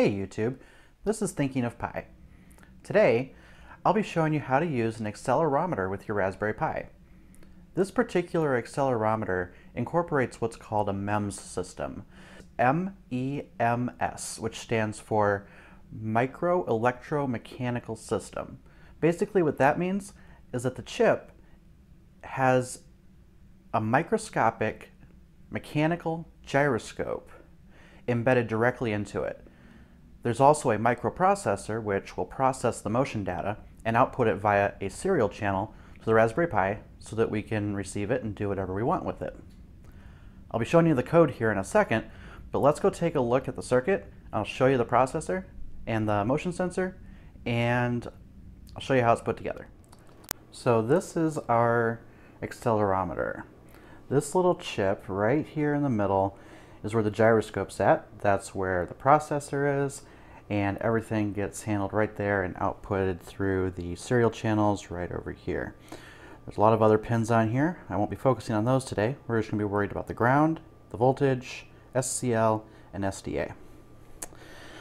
Hey YouTube, this is Thinking of Pi. Today, I'll be showing you how to use an accelerometer with your Raspberry Pi. This particular accelerometer incorporates what's called a MEMS system. M-E-M-S, which stands for Micro Electromechanical System. Basically what that means is that the chip has a microscopic mechanical gyroscope embedded directly into it. There's also a microprocessor which will process the motion data and output it via a serial channel to the Raspberry Pi so that we can receive it and do whatever we want with it. I'll be showing you the code here in a second, but let's go take a look at the circuit. I'll show you the processor and the motion sensor, and I'll show you how it's put together. So this is our accelerometer. This little chip right here in the middle is where the gyroscope's at. That's where the processor is, and everything gets handled right there and outputted through the serial channels right over here. There's a lot of other pins on here. I won't be focusing on those today. We're just going to be worried about the ground, the voltage, SCL, and SDA.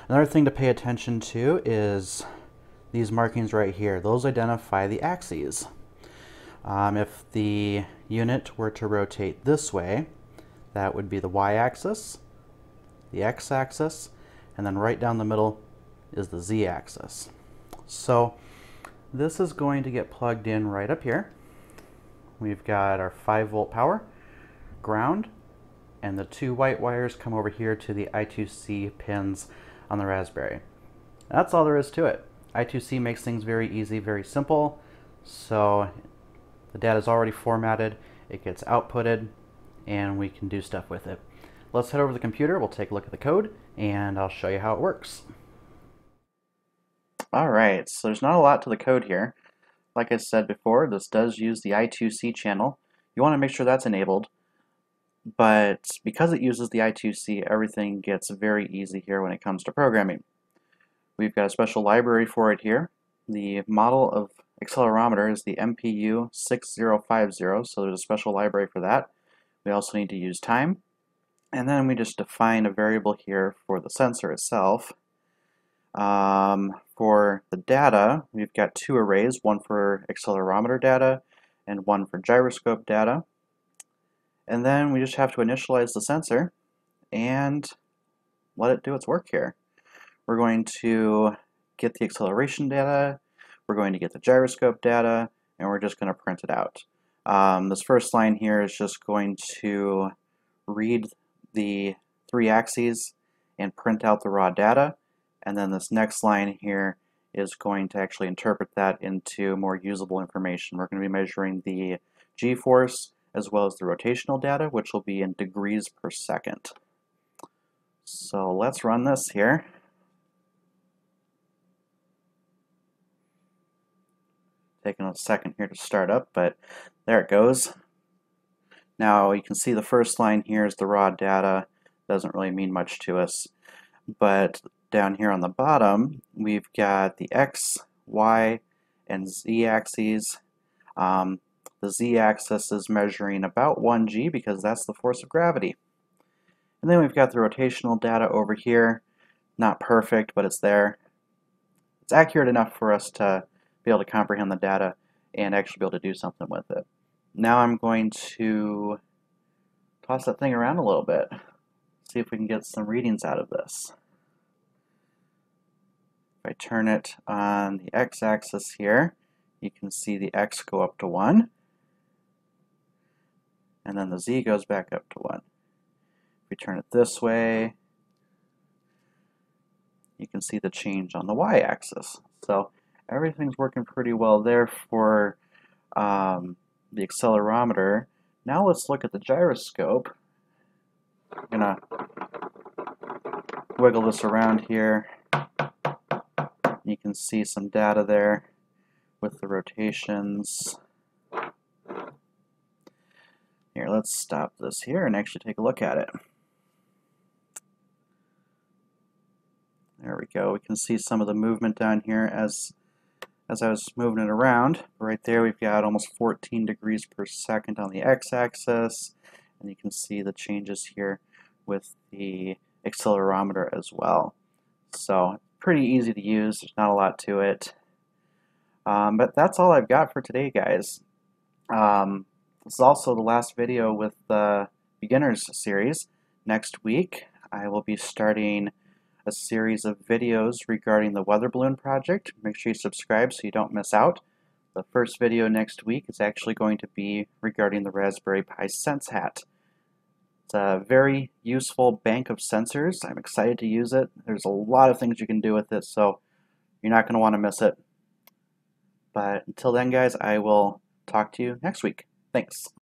Another thing to pay attention to is these markings right here. Those identify the axes. Um, if the unit were to rotate this way, that would be the y-axis, the x-axis, and then right down the middle is the z-axis. So this is going to get plugged in right up here. We've got our 5 volt power, ground, and the two white wires come over here to the I2C pins on the Raspberry. That's all there is to it. I2C makes things very easy, very simple. So the data is already formatted, it gets outputted, and we can do stuff with it. Let's head over to the computer, we'll take a look at the code, and I'll show you how it works. Alright, so there's not a lot to the code here. Like I said before, this does use the I2C channel. You want to make sure that's enabled, but because it uses the I2C, everything gets very easy here when it comes to programming. We've got a special library for it here. The model of accelerometer is the MPU 6050, so there's a special library for that. We also need to use time. And then we just define a variable here for the sensor itself. Um, for the data, we've got two arrays, one for accelerometer data and one for gyroscope data. And then we just have to initialize the sensor and let it do its work here. We're going to get the acceleration data, we're going to get the gyroscope data, and we're just going to print it out. Um, this first line here is just going to read the three axes and print out the raw data. And then this next line here is going to actually interpret that into more usable information. We're going to be measuring the g-force as well as the rotational data, which will be in degrees per second. So let's run this here. taking a second here to start up, but there it goes. Now you can see the first line here is the raw data. Doesn't really mean much to us. But down here on the bottom, we've got the X, Y, and Z axes. Um, the Z axis is measuring about 1g because that's the force of gravity. And then we've got the rotational data over here. Not perfect, but it's there. It's accurate enough for us to be able to comprehend the data and actually be able to do something with it. Now I'm going to toss that thing around a little bit, see if we can get some readings out of this. If I turn it on the x-axis here, you can see the x go up to 1, and then the z goes back up to 1. If we turn it this way, you can see the change on the y-axis. So everything's working pretty well there for um, the accelerometer. Now let's look at the gyroscope. I'm to wiggle this around here. You can see some data there with the rotations. Here, let's stop this here and actually take a look at it. There we go. We can see some of the movement down here as as I was moving it around. Right there we've got almost 14 degrees per second on the x-axis and you can see the changes here with the accelerometer as well. So pretty easy to use. There's not a lot to it. Um, but that's all I've got for today, guys. Um, this is also the last video with the beginners series. Next week, I will be starting a series of videos regarding the weather balloon project. Make sure you subscribe so you don't miss out. The first video next week is actually going to be regarding the Raspberry Pi Sense Hat. It's a very useful bank of sensors. I'm excited to use it. There's a lot of things you can do with it, so you're not going to want to miss it. But until then, guys, I will talk to you next week. Thanks.